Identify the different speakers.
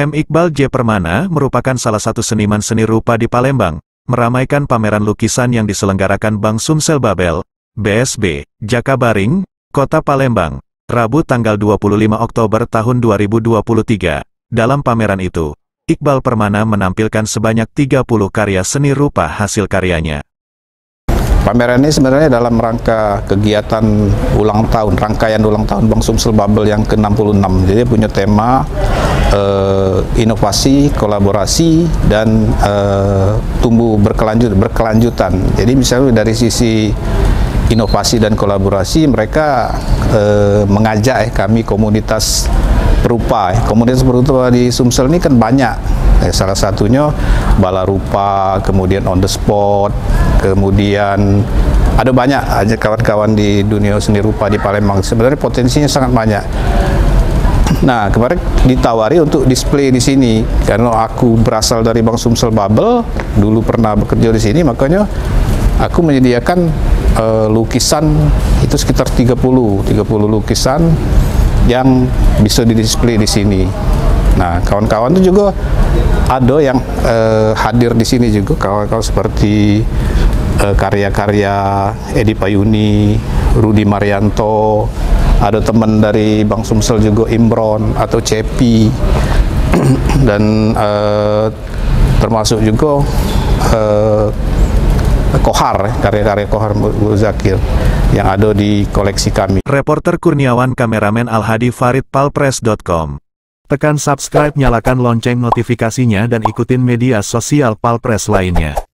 Speaker 1: M. Iqbal J. Permana merupakan salah satu seniman seni rupa di Palembang, meramaikan pameran lukisan yang diselenggarakan Bank Sumsel Babel, BSB, Jakabaring, Kota Palembang, Rabu tanggal 25 Oktober tahun 2023. Dalam pameran itu, Iqbal Permana menampilkan sebanyak 30 karya seni rupa hasil karyanya.
Speaker 2: Pameran ini sebenarnya dalam rangka kegiatan ulang tahun, rangkaian ulang tahun Bank Sumsel Babel yang ke-66. Jadi punya tema uh, inovasi, kolaborasi, dan uh, tumbuh berkelanjut, berkelanjutan. Jadi misalnya dari sisi inovasi dan kolaborasi, mereka uh, mengajak eh, kami komunitas perupa. Eh. Komunitas perupa di Sumsel ini kan banyak. Eh, salah satunya bala rupa, kemudian on the spot, kemudian ada banyak aja kawan-kawan di dunia seni rupa di Palembang. Sebenarnya potensinya sangat banyak. Nah, kemarin ditawari untuk display di sini karena aku berasal dari Bang Sumsel Babel, dulu pernah bekerja di sini, makanya aku menyediakan uh, lukisan itu sekitar 30 30 lukisan yang bisa didisplay di sini. Nah, kawan-kawan itu juga ada yang uh, hadir di sini juga kawan-kawan seperti eh, karya-karya uh, Edi Payuni, Rudi Marianto, ada teman dari Bang Sumsel juga Imron atau Cepi dan uh, termasuk juga uh, Kohar, karya-karya Kohar Zakir yang ada di koleksi kami.
Speaker 1: Reporter Kurniawan Kameramen Alhadi Farid Palpres.com Tekan subscribe nyalakan lonceng notifikasinya dan ikutin media sosial Palpres lainnya.